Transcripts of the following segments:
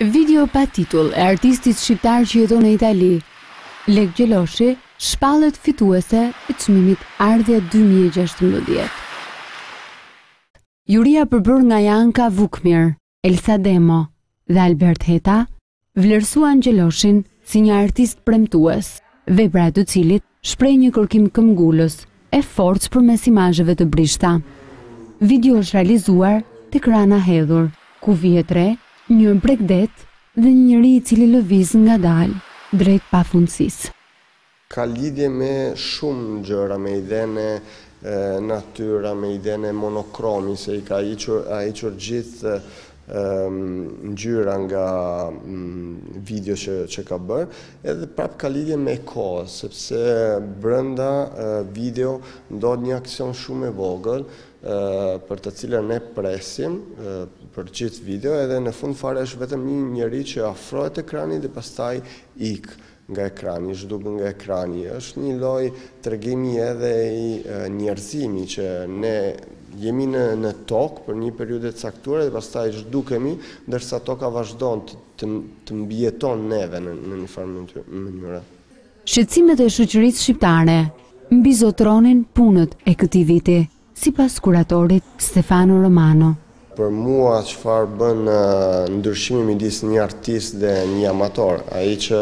Video pa titull e artistit shqiptar që jeton në Itali, Lek Gjeloshi, shpallet fituese e çmimit Ardhje dy mijë e gjashtëmbëdhjetë. Juria përbërë nga Janka Vukmir, Elsa Demo dhe Albert Heta, vlerësuan Gjeloshin si një artist premtues, vepra e të cilit shpreh një kërkim këmbëngulës e forcë përmes imazheve të brishta. Video është realizuar tek Rana e Hedhur, ku vihet re një bregdet dhe një njeri i cili lëviz ngadalë drejt pafundësisë. Ka lidhje me shumë gjëra, me idenë natyra, me idenë e monokromi, se i ka hequr gjithë ngjyra nga video që që ka bërë, edhe prapë ka lidhje me kohë, sepse brenda video ndodh një aksion shumë e vogël, për të cilën ne presim për gjithë video, edhe në fund fare është vetëm një njeri që afrohet ekranit dhe pastaj ik. Nga ekrani, zhduket nga ekrani, është një lloj tregimi edhe i njerëzimi që ne jemi në në tokë për një periudhë të caktuar dhe pastaj zhdukemi, ndërsa toka vazhdon të të mbijeton neve në në një farë mënyre. Shqetësimet e shoqërisë shqiptare mbizotëronin punët e këtij viti. Sipas kuratorit Stefano Romano. Për mua çfarë bën ndryshimi midis një artist dhe një amator, ai që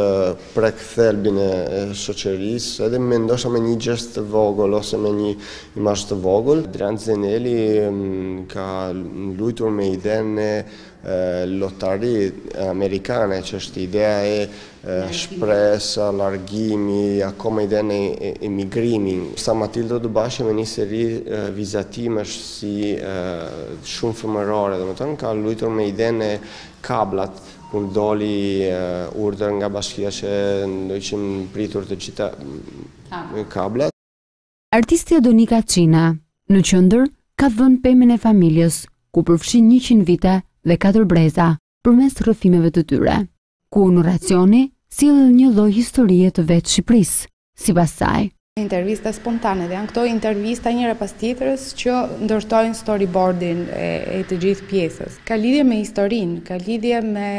prek thelbin e shoqërisë, edhe me ndoshta me një gjest të vogël ose me një imazh të vogël, Driant Zeneli ka luajtur me idenë e Lotari amerikane që është idea e shpresa, largimi, akoma idenë e emigrimi. Ndërsa Matilda Odobashi me një seri vizatim është si shumë femërore, domethënë ka lujtur me idenë e kabllot, kur doli urdhër nga bashkia që duheshin prerë të gjitha kabllot. Artistja Donika Çina, në qendër, ka vënë pemën e familjes, ku përfshin njëqind vite dhe katër breza, përmes rrëfimeve të tyre. Ku narracioni sjell edhe një lloj historie të vetë Shqipërisë, sipas saj. Intervista spontane dhe janë këto intervista njëra pas tjetrës që ndërtojnë storyboard-in e të gjithë pjesës. Ka lidhje me historinë, ka lidhje me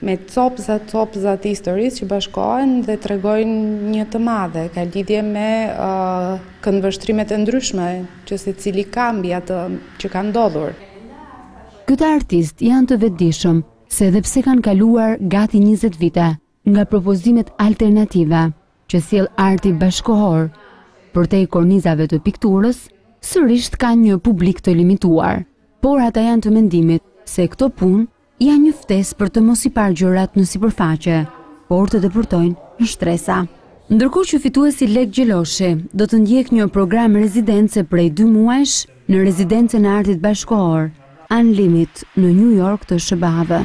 me copëza copëza të historisë që bashkohen dhe tregojnë një të madhe, ka lidhje me uh, këndvështrimet e ndryshme që secili ka mbi atë që ka ndodhur. Këta artistë janë të vetëdijshëm se edhe pse kanë kaluar gati 20 vite nga propozimet alternative që sjell arti bashkëkohor, përtej kornizave të pikturës, sërisht ka një publik të limituar, por ata janë të mendimit se këto punë Janë një ftesë për të mos i parë gjërat në sipërfaqe, por të depërtojnë në shtresa. Ndërkohë që fituesi Lek Gjeloshi do të ndjekë një program rezidence prej dy muajsh në Rezidencën e Artit Bashkëkohor, Unlimited në New York të SHBA-ve.